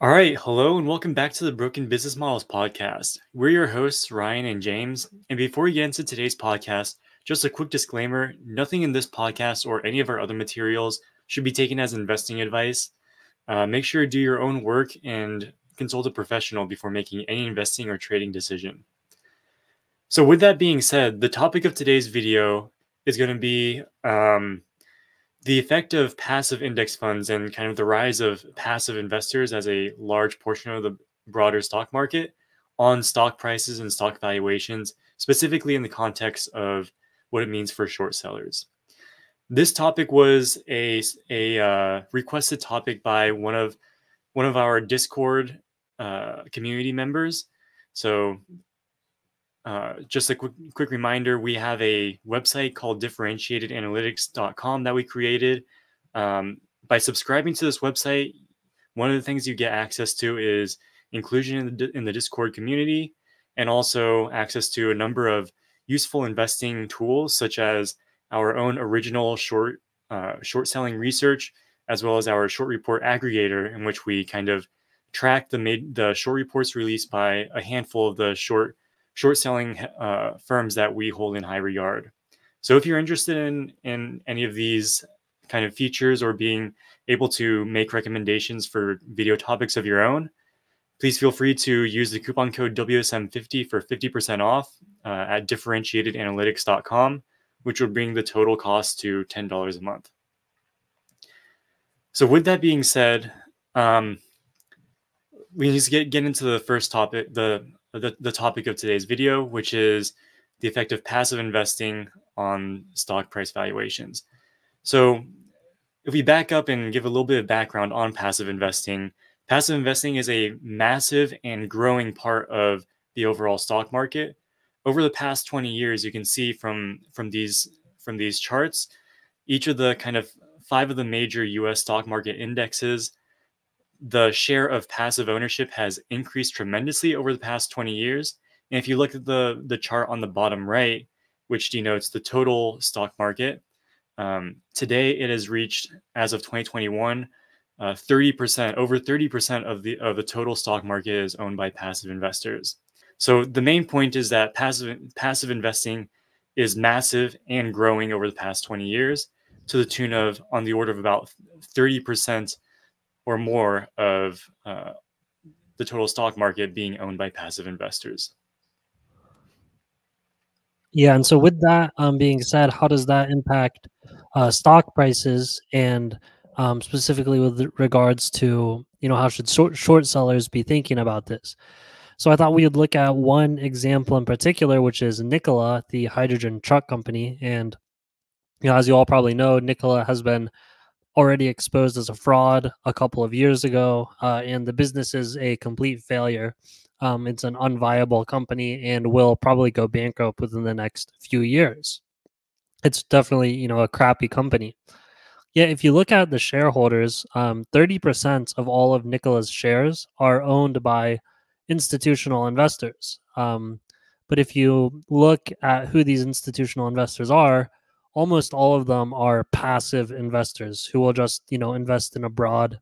All right, hello and welcome back to the Broken Business Models podcast. We're your hosts, Ryan and James. And before we get into today's podcast, just a quick disclaimer nothing in this podcast or any of our other materials should be taken as investing advice. Uh, make sure to do your own work and consult a professional before making any investing or trading decision. So, with that being said, the topic of today's video is going to be um, the effect of passive index funds and kind of the rise of passive investors as a large portion of the broader stock market on stock prices and stock valuations, specifically in the context of what it means for short sellers. This topic was a, a uh, requested topic by one of one of our Discord uh, community members. So uh, just a quick, quick reminder we have a website called differentiatedanalytics.com that we created. Um, by subscribing to this website, one of the things you get access to is inclusion in the, in the Discord community and also access to a number of useful investing tools, such as our own original short uh, short selling research, as well as our short report aggregator, in which we kind of track the made the short reports released by a handful of the short short selling uh, firms that we hold in high regard. So if you're interested in in any of these kind of features or being able to make recommendations for video topics of your own, please feel free to use the coupon code WSM50 for 50% off uh, at differentiatedanalytics.com, which will bring the total cost to $10 a month. So with that being said, um, we need to get, get into the first topic, the the, the topic of today's video, which is the effect of passive investing on stock price valuations. So, if we back up and give a little bit of background on passive investing, passive investing is a massive and growing part of the overall stock market. Over the past 20 years, you can see from from these from these charts, each of the kind of five of the major US stock market indexes the share of passive ownership has increased tremendously over the past 20 years. And if you look at the, the chart on the bottom right, which denotes the total stock market, um, today it has reached, as of 2021, uh, 30%, over 30% of the of the total stock market is owned by passive investors. So the main point is that passive passive investing is massive and growing over the past 20 years to the tune of on the order of about 30% or more of uh, the total stock market being owned by passive investors. Yeah, and so with that um, being said, how does that impact uh, stock prices, and um, specifically with regards to you know how should short, short sellers be thinking about this? So I thought we would look at one example in particular, which is Nikola, the hydrogen truck company, and you know as you all probably know, Nikola has been already exposed as a fraud a couple of years ago, uh, and the business is a complete failure. Um, it's an unviable company and will probably go bankrupt within the next few years. It's definitely you know a crappy company. Yeah, if you look at the shareholders, um, 30% of all of Nikola's shares are owned by institutional investors. Um, but if you look at who these institutional investors are, almost all of them are passive investors who will just you know invest in a broad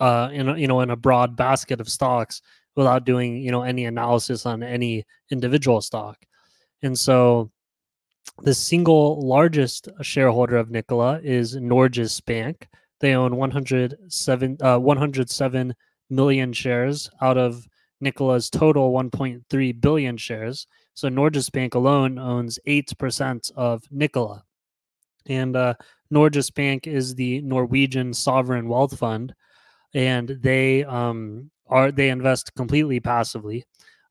uh in a, you know in a broad basket of stocks without doing you know any analysis on any individual stock and so the single largest shareholder of Nikola is Norges Bank. They own 107, uh, 107 million shares out of Nikola's total 1.3 billion shares. So Norges Bank alone owns 8% of Nikola. And uh, Norges Bank is the Norwegian sovereign wealth fund, and they um, are they invest completely passively.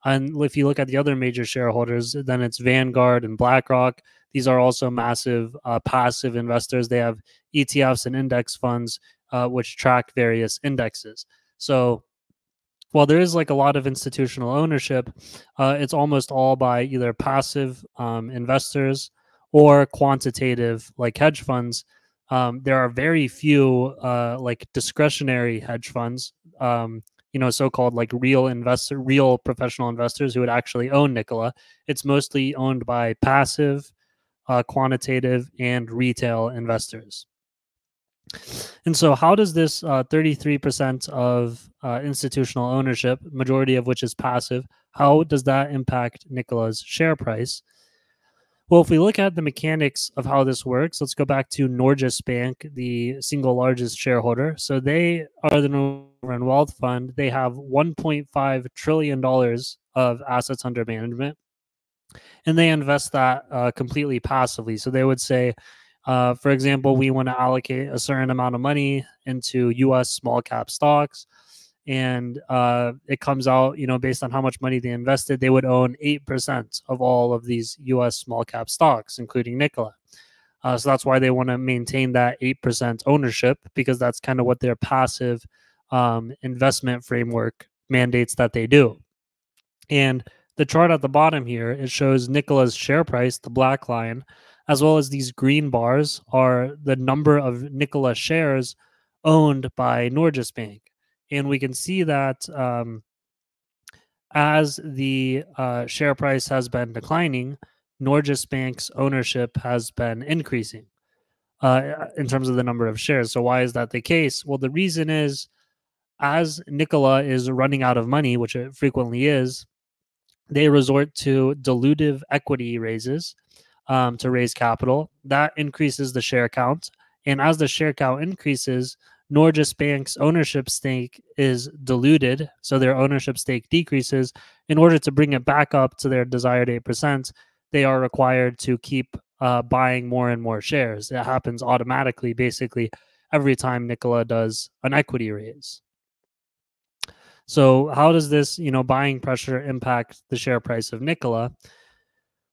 And if you look at the other major shareholders, then it's Vanguard and BlackRock. These are also massive uh, passive investors. They have ETFs and index funds uh, which track various indexes. So while there is like a lot of institutional ownership, uh, it's almost all by either passive um, investors or quantitative like hedge funds. Um, there are very few uh, like discretionary hedge funds, um, you know, so-called like real investor, real professional investors who would actually own Nikola. It's mostly owned by passive, uh, quantitative, and retail investors. And so, how does this uh, 33% of uh, institutional ownership, majority of which is passive, how does that impact Nikola's share price? Well, if we look at the mechanics of how this works, let's go back to Norges Bank, the single largest shareholder. So they are the Norwegian Wealth Fund. They have 1.5 trillion dollars of assets under management, and they invest that uh, completely passively. So they would say, uh, for example, we want to allocate a certain amount of money into U.S. small cap stocks and uh, it comes out, you know, based on how much money they invested, they would own 8% of all of these US small cap stocks, including Nikola. Uh, so that's why they want to maintain that 8% ownership because that's kind of what their passive um, investment framework mandates that they do. And the chart at the bottom here, it shows Nikola's share price, the black line, as well as these green bars are the number of Nikola shares owned by Norges Bank and we can see that um, as the uh, share price has been declining, Norges Bank's ownership has been increasing uh, in terms of the number of shares. So why is that the case? Well, the reason is as Nikola is running out of money, which it frequently is, they resort to dilutive equity raises um, to raise capital. That increases the share count. And as the share count increases, Norges Bank's ownership stake is diluted, so their ownership stake decreases. In order to bring it back up to their desired 8%, they are required to keep uh, buying more and more shares. It happens automatically, basically, every time Nikola does an equity raise. So, how does this, you know, buying pressure impact the share price of Nikola?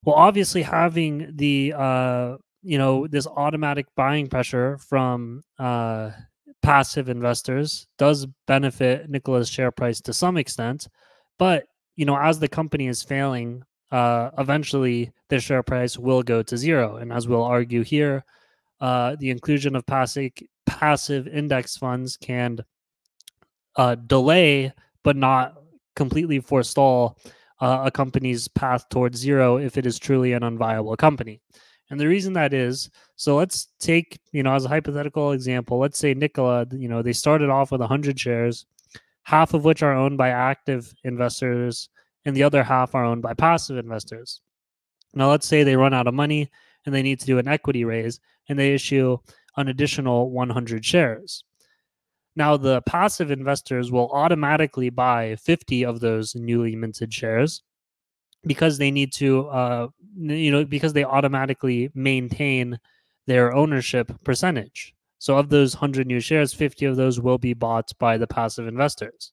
Well, obviously, having the, uh, you know, this automatic buying pressure from uh, passive investors does benefit Nikola's share price to some extent, but you know, as the company is failing, uh, eventually their share price will go to zero. And as we'll argue here, uh, the inclusion of passive passive index funds can uh, delay but not completely forestall uh, a company's path towards zero if it is truly an unviable company. And the reason that is, so let's take, you know, as a hypothetical example, let's say Nikola, you know, they started off with 100 shares, half of which are owned by active investors, and the other half are owned by passive investors. Now, let's say they run out of money and they need to do an equity raise and they issue an additional 100 shares. Now, the passive investors will automatically buy 50 of those newly minted shares because they need to uh, you know because they automatically maintain their ownership percentage. So of those 100 new shares 50 of those will be bought by the passive investors.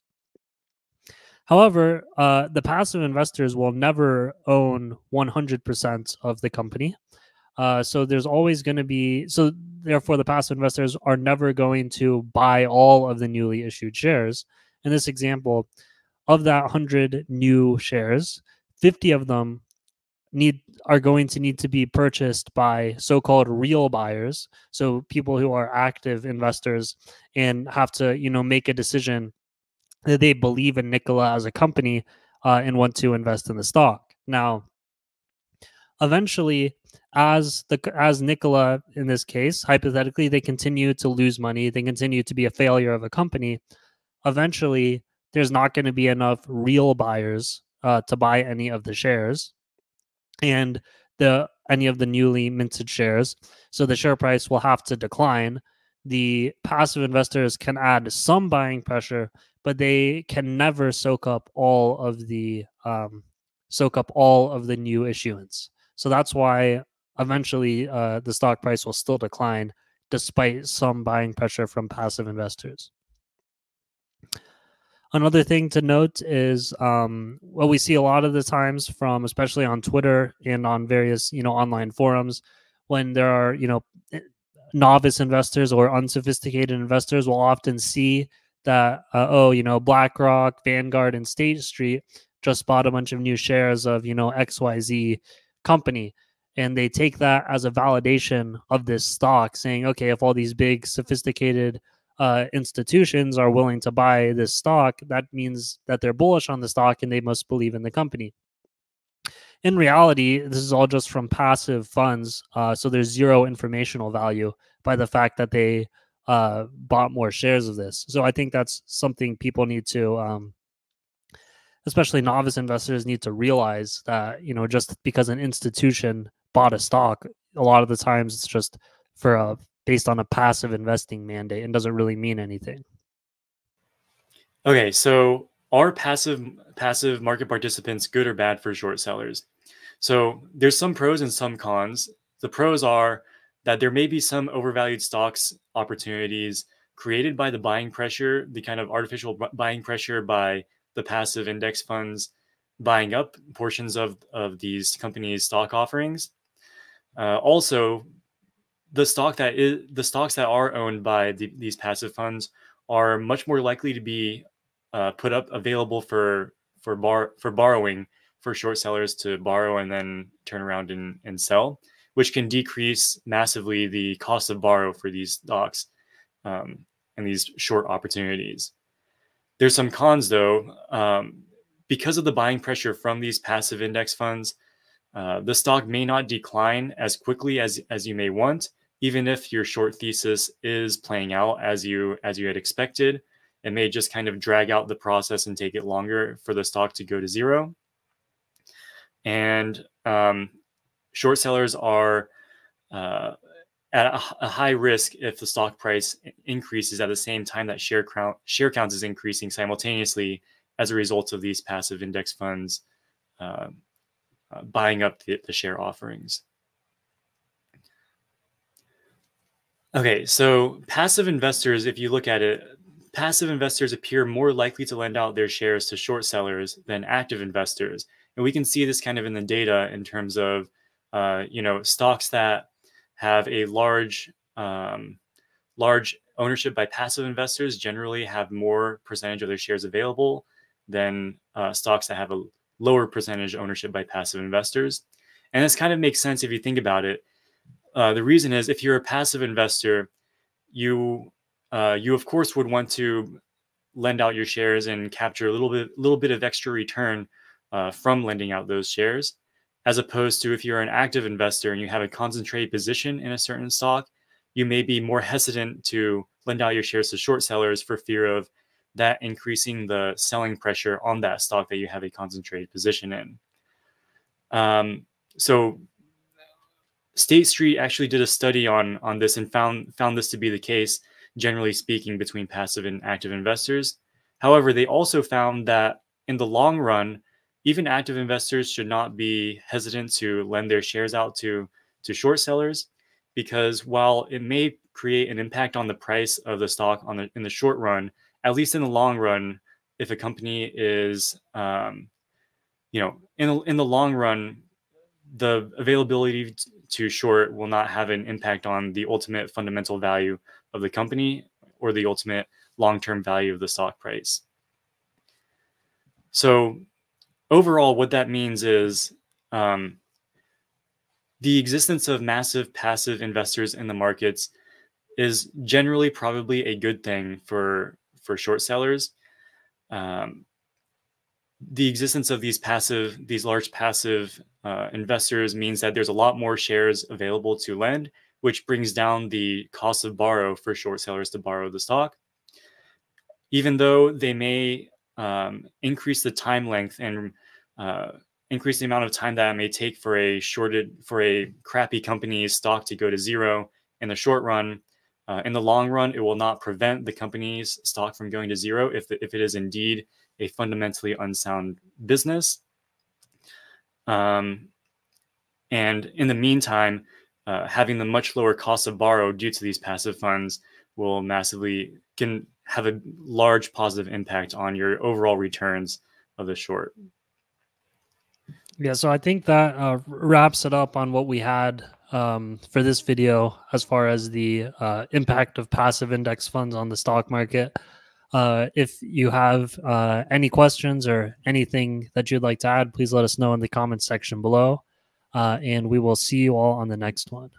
However uh, the passive investors will never own 100% of the company uh, so there's always going to be so therefore the passive investors are never going to buy all of the newly issued shares. In this example of that 100 new shares 50 of them need are going to need to be purchased by so-called real buyers so people who are active investors and have to you know make a decision that they believe in Nikola as a company uh, and want to invest in the stock. Now eventually as the as Nikola in this case hypothetically they continue to lose money they continue to be a failure of a company eventually there's not going to be enough real buyers uh, to buy any of the shares and the any of the newly minted shares. So the share price will have to decline. The passive investors can add some buying pressure, but they can never soak up all of the um, soak up all of the new issuance. So that's why eventually uh, the stock price will still decline despite some buying pressure from passive investors. Another thing to note is um, what we see a lot of the times from, especially on Twitter and on various you know online forums, when there are you know eh, novice investors or unsophisticated investors will often see that uh, oh you know BlackRock, Vanguard, and State Street just bought a bunch of new shares of you know XYZ company and they take that as a validation of this stock saying okay if all these big sophisticated uh, institutions are willing to buy this stock, that means that they're bullish on the stock and they must believe in the company. In reality, this is all just from passive funds. Uh, so there's zero informational value by the fact that they uh, bought more shares of this. So I think that's something people need to, um, especially novice investors, need to realize that you know just because an institution bought a stock, a lot of the times it's just for a based on a passive investing mandate and doesn't really mean anything. Okay, so are passive passive market participants good or bad for short sellers? So there's some pros and some cons. The pros are that there may be some overvalued stocks opportunities created by the buying pressure, the kind of artificial buying pressure by the passive index funds buying up portions of, of these companies' stock offerings. Uh, also, the stock that is the stocks that are owned by the, these passive funds are much more likely to be uh, put up available for for bar for borrowing for short sellers to borrow and then turn around and, and sell, which can decrease massively the cost of borrow for these stocks um, and these short opportunities. There's some cons though. Um, because of the buying pressure from these passive index funds, uh, the stock may not decline as quickly as, as you may want, even if your short thesis is playing out as you as you had expected it may just kind of drag out the process and take it longer for the stock to go to zero. And um, short sellers are uh, at a, a, high risk if the stock price increases at the same time that share count share count is increasing simultaneously as a result of these passive index funds uh, uh, buying up the, the share offerings. Okay, so passive investors, if you look at it, passive investors appear more likely to lend out their shares to short sellers than active investors. And we can see this kind of in the data in terms of, uh, you know, stocks that have a large, um, large ownership by passive investors generally have more percentage of their shares available than uh, stocks that have a lower percentage ownership by passive investors. And this kind of makes sense if you think about it. Uh, the reason is if you're a passive investor, you uh, you of course would want to lend out your shares and capture a little bit little bit of extra return uh, from lending out those shares as opposed to if you're an active investor and you have a concentrated position in a certain stock you may be more hesitant to lend out your shares to short sellers for fear of that increasing the selling pressure on that stock that you have a concentrated position in um, so state street actually did a study on on this and found found this to be the case generally speaking, between passive and active investors. However, they also found that in the long run, even active investors should not be hesitant to lend their shares out to, to short sellers because while it may create an impact on the price of the stock on the, in the short run, at least in the long run, if a company is, um, you know, in, in the long run, the availability to short will not have an impact on the ultimate fundamental value of the company or the ultimate long-term value of the stock price. So overall, what that means is um, the existence of massive passive investors in the markets is generally probably a good thing for for short sellers. Um, the existence of these passive, these large passive uh, investors means that there's a lot more shares available to lend, which brings down the cost of borrow for short sellers to borrow the stock. Even though they may um, increase the time length and uh, increase the amount of time that it may take for a shorted for a crappy company's stock to go to zero in the short run. Uh, in the long run, it will not prevent the company's stock from going to zero if, the, if it is indeed a fundamentally unsound business. Um, and in the meantime, uh, having the much lower cost of borrow due to these passive funds will massively can have a large positive impact on your overall returns of the short. Yeah, so I think that uh, wraps it up on what we had um, for this video as far as the uh, impact of passive index funds on the stock market. Uh, if you have uh, any questions or anything that you'd like to add, please let us know in the comments section below. Uh, and we will see you all on the next one.